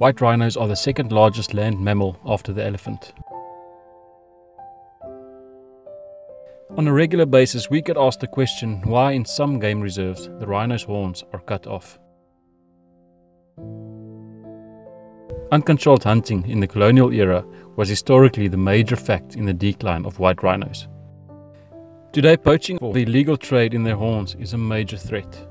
White rhinos are the second largest land mammal after the elephant. On a regular basis, we get asked the question why in some game reserves the rhino's horns are cut off. Uncontrolled hunting in the colonial era was historically the major fact in the decline of white rhinos. Today, poaching for the illegal trade in their horns is a major threat.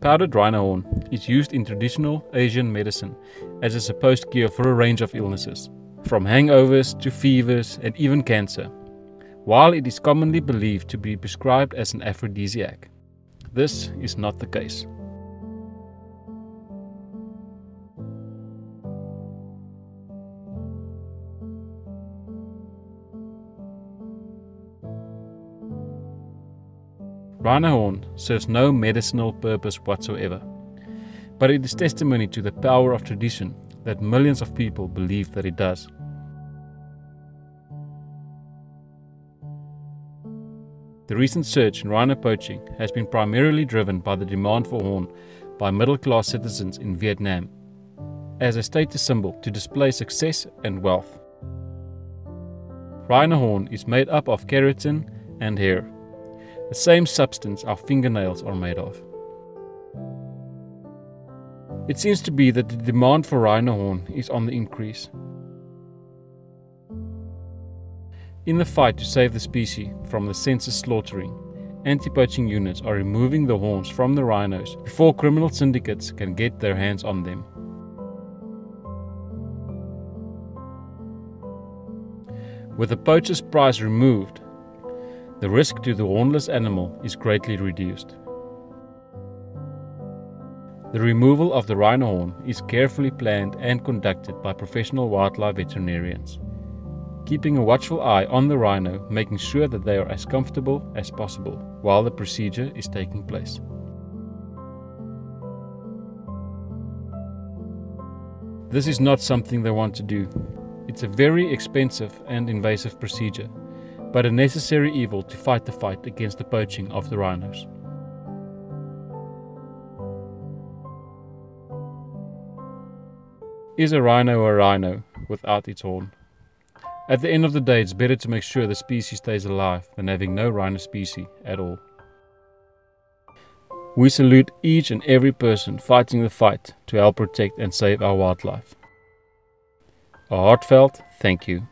Powdered rhino horn is used in traditional Asian medicine as a supposed cure for a range of illnesses, from hangovers to fevers and even cancer, while it is commonly believed to be prescribed as an aphrodisiac. This is not the case. Rhino horn serves no medicinal purpose whatsoever, but it is testimony to the power of tradition that millions of people believe that it does. The recent surge in rhino poaching has been primarily driven by the demand for horn by middle class citizens in Vietnam as a status symbol to display success and wealth. Rhino horn is made up of keratin and hair the same substance our fingernails are made of. It seems to be that the demand for rhino horn is on the increase. In the fight to save the species from the senseless slaughtering, anti-poaching units are removing the horns from the rhinos before criminal syndicates can get their hands on them. With the poacher's price removed, the risk to the hornless animal is greatly reduced. The removal of the rhino horn is carefully planned and conducted by professional wildlife veterinarians, keeping a watchful eye on the rhino, making sure that they are as comfortable as possible while the procedure is taking place. This is not something they want to do. It's a very expensive and invasive procedure but a necessary evil to fight the fight against the poaching of the rhinos. Is a rhino a rhino without its horn? At the end of the day, it's better to make sure the species stays alive than having no rhino species at all. We salute each and every person fighting the fight to help protect and save our wildlife. A heartfelt thank you.